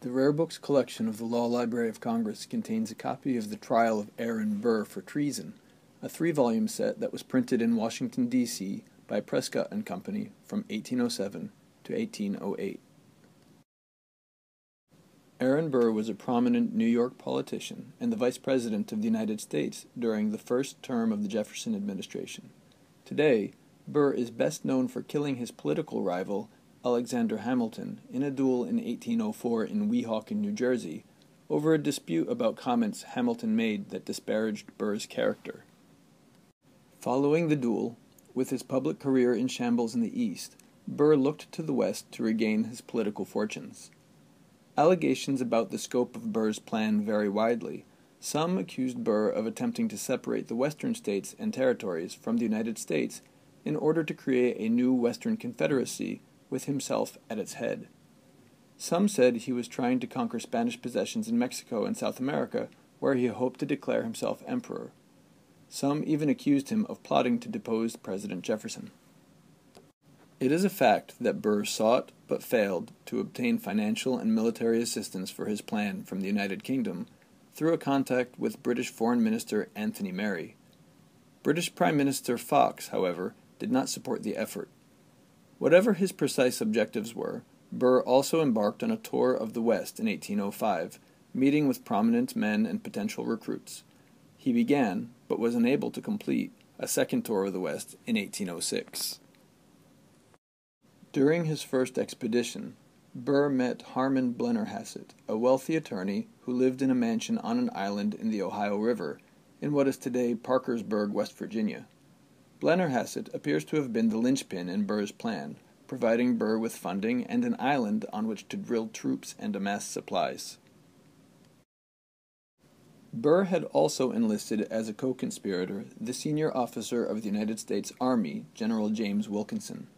The Rare Books collection of the Law Library of Congress contains a copy of the trial of Aaron Burr for treason, a three volume set that was printed in Washington, D.C. by Westcott and Company from 1807 to 1808. Aaron Burr was a prominent New York politician and the Vice President of the United States during the first term of the Jefferson administration. Today, Burr is best known for killing his political rival Alexander Hamilton in a duel in 1804 in Weehawken, New Jersey, over a dispute about comments Hamilton made that disparaged Burr's character. Following the duel, with his public career in shambles in the East, Burr looked to the West to regain his political fortunes. Allegations about the scope of Burr's plan vary widely. Some accused Burr of attempting to separate the Western states and territories from the United States in order to create a new Western Confederacy with himself at its head. Some said he was trying to conquer Spanish possessions in Mexico and South America, where he hoped to declare himself emperor. Some even accused him of plotting to depose President Jefferson. It is a fact that Burr sought, but failed, to obtain financial and military assistance for his plan from the United Kingdom through a contact with British Foreign Minister Anthony Merry. British Prime Minister Fox, however, did not support the effort. Whatever his precise objectives were, Burr also embarked on a tour of the West in 1805, meeting with prominent men and potential recruits. He began, but was unable to complete, a second tour of the West in 1806. During his first expedition, Burr met Harman Blennerhassett, a wealthy attorney who lived in a mansion on an island in the Ohio River, in what is today Parkersburg, West Virginia. Blennerhassett appears to have been the linchpin in Burr's plan, providing Burr with funding and an island on which to drill troops and amass supplies. Burr had also enlisted as a co conspirator the senior officer of the United States Army, General James Wilkinson.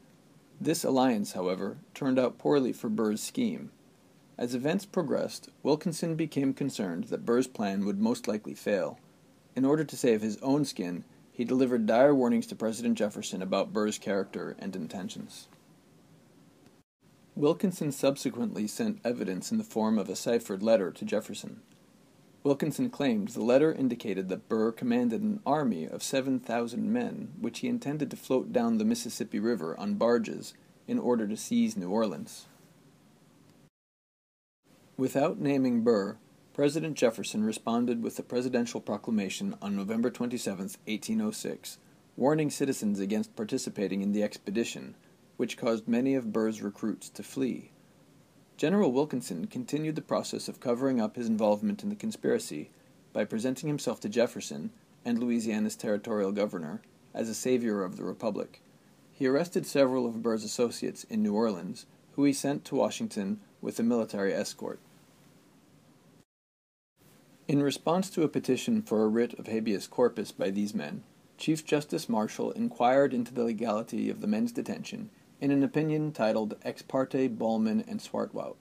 This alliance, however, turned out poorly for Burr's scheme. As events progressed, Wilkinson became concerned that Burr's plan would most likely fail. In order to save his own skin, he delivered dire warnings to President Jefferson about Burr's character and intentions. Wilkinson subsequently sent evidence in the form of a ciphered letter to Jefferson. Wilkinson claimed the letter indicated that Burr commanded an army of 7,000 men, which he intended to float down the Mississippi River on barges in order to seize New Orleans. Without naming Burr, President Jefferson responded with a presidential proclamation on November 27, 1806, warning citizens against participating in the expedition, which caused many of Burr's recruits to flee. General Wilkinson continued the process of covering up his involvement in the conspiracy by presenting himself to Jefferson and Louisiana's territorial governor as a savior of the Republic. He arrested several of Burr's associates in New Orleans, who he sent to Washington with a military escort. In response to a petition for a writ of habeas corpus by these men, Chief Justice Marshall inquired into the legality of the men's detention in an opinion titled Ex parte Bollman and Swartwout.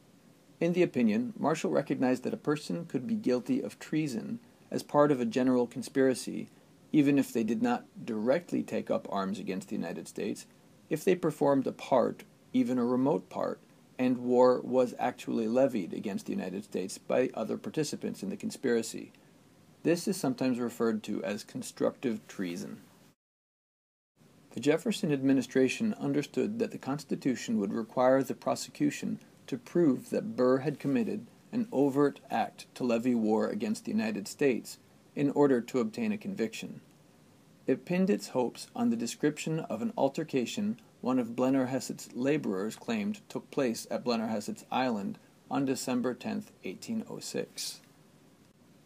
In the opinion, Marshall recognized that a person could be guilty of treason as part of a general conspiracy, even if they did not directly take up arms against the United States, if they performed a part, even a remote part, and war was actually levied against the United States by other participants in the conspiracy. This is sometimes referred to as constructive treason. The Jefferson administration understood that the Constitution would require the prosecution to prove that Burr had committed an overt act to levy war against the United States in order to obtain a conviction. It pinned its hopes on the description of an altercation one of Blennerhassett's laborers claimed took place at Blennerhassett's Island on December 10, 1806.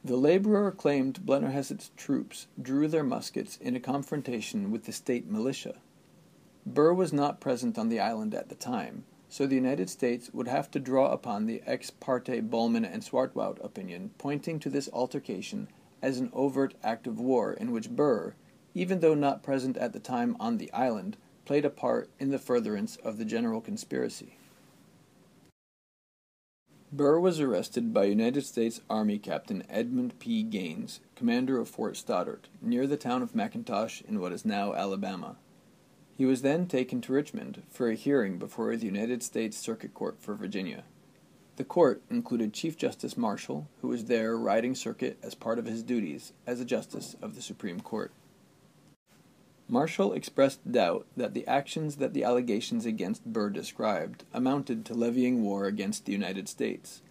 The laborer claimed Blennerhassett's troops drew their muskets in a confrontation with the state militia. Burr was not present on the island at the time, so the United States would have to draw upon the ex parte Bollman and Swartwout opinion pointing to this altercation as an overt act of war in which Burr, even though not present at the time on the island, played a part in the furtherance of the general conspiracy. Burr was arrested by United States Army Captain Edmund P. Gaines, commander of Fort Stoddert, near the town of McIntosh in what is now Alabama. He was then taken to Richmond for a hearing before the United States Circuit Court for Virginia. The court included Chief Justice Marshall, who was there riding circuit as part of his duties as a justice of the Supreme Court. Marshall expressed doubt that the actions that the allegations against Burr described amounted to levying war against the United States.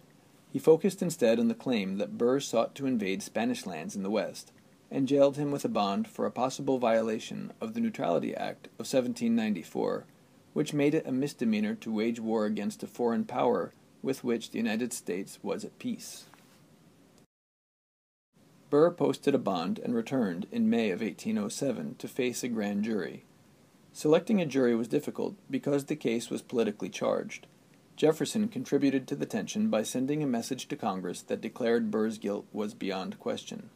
He focused instead on the claim that Burr sought to invade Spanish lands in the West, and jailed him with a bond for a possible violation of the Neutrality Act of 1794, which made it a misdemeanor to wage war against a foreign power with which the United States was at peace. Burr posted a bond and returned in May of 1807 to face a grand jury. Selecting a jury was difficult because the case was politically charged. Jefferson contributed to the tension by sending a message to Congress that declared Burr's guilt was beyond question.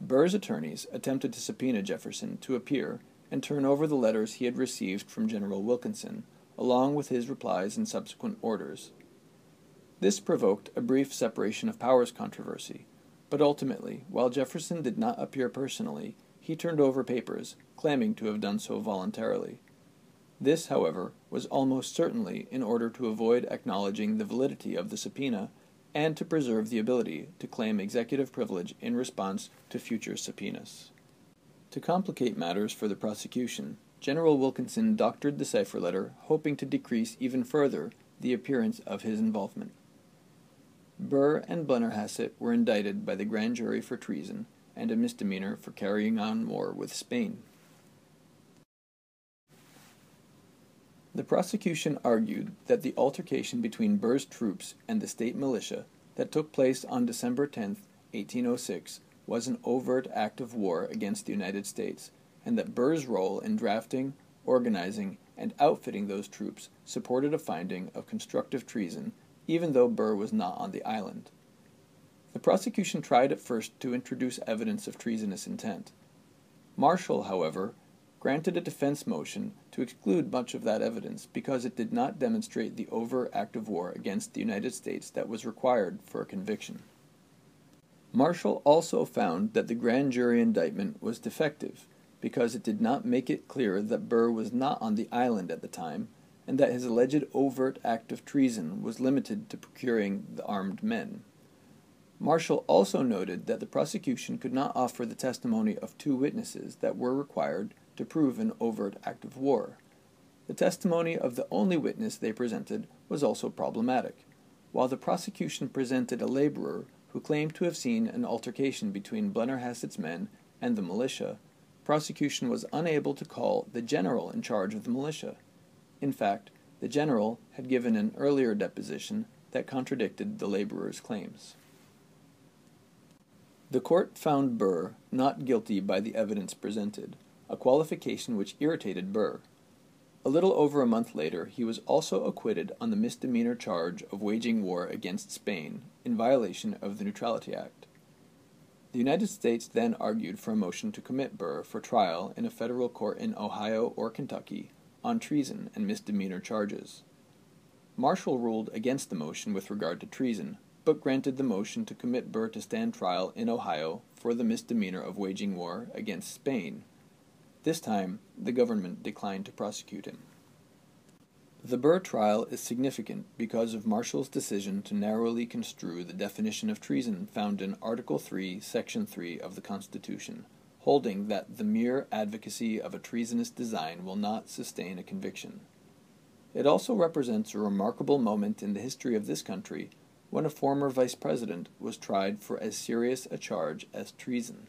Burr's attorneys attempted to subpoena Jefferson to appear and turn over the letters he had received from General Wilkinson, along with his replies and subsequent orders. This provoked a brief separation of powers controversy, but ultimately, while Jefferson did not appear personally, he turned over papers, claiming to have done so voluntarily. This, however, was almost certainly in order to avoid acknowledging the validity of the subpoena and to preserve the ability to claim executive privilege in response to future subpoenas. To complicate matters for the prosecution, General Wilkinson doctored the cipher letter, hoping to decrease even further the appearance of his involvement. Burr and Blennerhassett were indicted by the grand jury for treason and a misdemeanor for carrying on war with Spain. The prosecution argued that the altercation between Burr's troops and the state militia that took place on December 10, 1806, was an overt act of war against the United States, and that Burr's role in drafting, organizing, and outfitting those troops supported a finding of constructive treason even though Burr was not on the island. The prosecution tried at first to introduce evidence of treasonous intent. Marshall, however, granted a defense motion to exclude much of that evidence because it did not demonstrate the overt act of war against the United States that was required for a conviction. Marshall also found that the grand jury indictment was defective because it did not make it clear that Burr was not on the island at the time and that his alleged overt act of treason was limited to procuring the armed men. Marshall also noted that the prosecution could not offer the testimony of two witnesses that were required to prove an overt act of war. The testimony of the only witness they presented was also problematic. While the prosecution presented a laborer who claimed to have seen an altercation between Blennerhassett's men and the militia, prosecution was unable to call the general in charge of the militia. In fact, the general had given an earlier deposition that contradicted the laborer's claims. The court found Burr not guilty by the evidence presented, a qualification which irritated Burr. A little over a month later, he was also acquitted on the misdemeanor charge of waging war against Spain in violation of the Neutrality Act. The United States then argued for a motion to commit Burr for trial in a federal court in Ohio or Kentucky on treason and misdemeanor charges. Marshall ruled against the motion with regard to treason, but granted the motion to commit Burr to stand trial in Ohio for the misdemeanor of waging war against Spain. This time, the government declined to prosecute him. The Burr trial is significant because of Marshall's decision to narrowly construe the definition of treason found in Article 3, Section 3 of the Constitution, holding that the mere advocacy of a treasonous design will not sustain a conviction. It also represents a remarkable moment in the history of this country when a former vice president was tried for as serious a charge as treason.